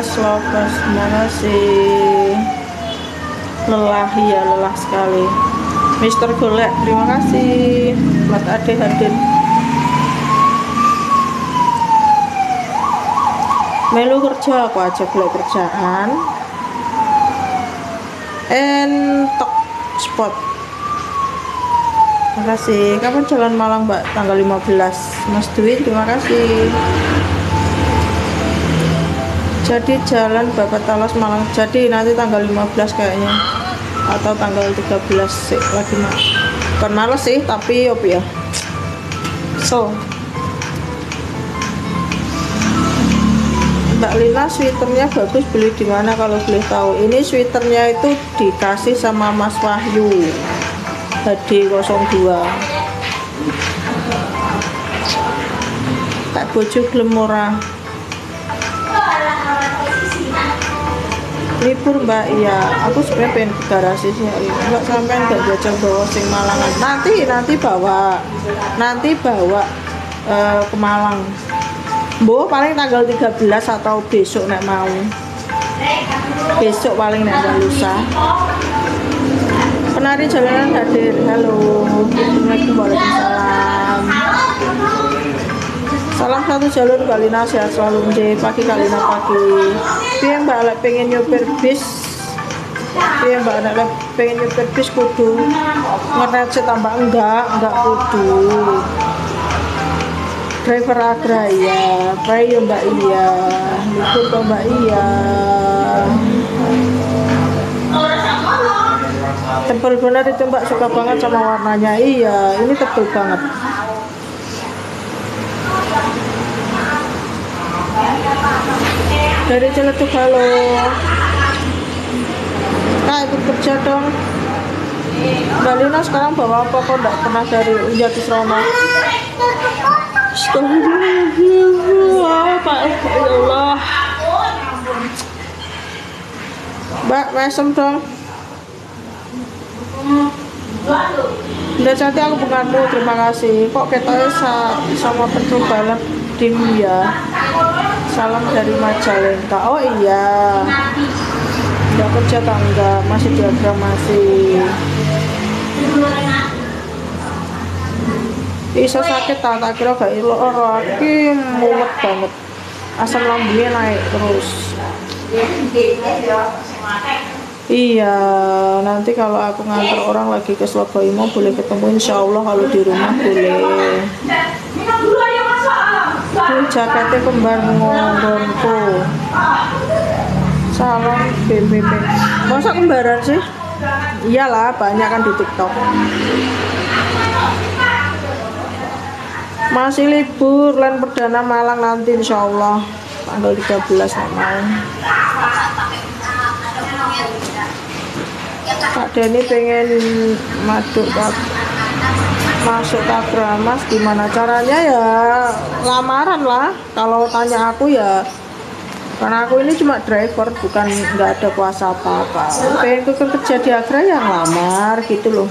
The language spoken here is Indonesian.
AS Lopas kasih lelah? Ya lelah sekali. Mister Golek terima kasih buat ade hadir melu kerja aku aja golek kerjaan. Entok spot terima kasih. Kapan jalan Malang mbak? Tanggal 15 Mas Dwi terima kasih. Jadi jalan Bapak Talas Malang. Jadi nanti tanggal 15 kayaknya. Atau tanggal 13 sih lagi mah bukan males sih tapi op ya? So. Mbak Lina sweaternya bagus beli di mana kalau boleh tahu? Ini sweaternya itu dikasih sama Mas Wahyu HD02 tak bojo gelem ora. Libur mbak. Iya aku sebenarnya pengen ke garasi sih mbak sampean gak jajal bawa sing malangan nanti nanti bawa. Nanti bawa eh, ke Malang. Bo paling tanggal 13 atau besok nek mau. Besok paling nek lusa penari jalanan hadir. Halo. Assalamualaikum waalaikumsalam salam satu jalur Kalina sehat selalu menjadi pagi Kalina pagi. Piye mbak? Lek pengen nyopir bis? Piye mbak? Lek pengen nyopir bis kudu? Ngerecet tambah? Enggak enggak kudu. Driver agra ya mbak? Iya. Libur mbak? Iya tebal benar itu mbak suka banget sama warnanya. Iya ini tebal banget. Dari Celetuk halo. Kak ikut kerja dong. Mbak Lina sekarang bawa apa? Kok enggak pernah dari Jati Roma Astagfirullah Pak Ya Allah. Mbak mesem dong Udah cantik aku pengaku terima kasih. Kok ketanya sa sama petrol balap dim ya Salam dari Majalengka. Oh iya. Udah kerja tangga Masih diagram masih. Bisa sakit tak tak kira gak ilo ora iki banget. Asam lambungnya naik terus Iya, nanti kalau aku ngantar orang lagi ke Surabaya boleh ketemu insya Allah kalau di rumah boleh. Ini jaketnya kembar ngomongku. Salam BBB. Masa kembaran sih? Iyalah, banyak kan di TikTok. Masih libur, lan perdana Malang nanti insya Allah tanggal 13 Malang. Denny pengen masuk masuk ke Agramas gimana caranya? Ya lamaran lah. Kalau tanya aku ya karena aku ini cuma driver bukan nggak ada kuasa apa-apa. Pengen kerja di Agra yang lamar gitu loh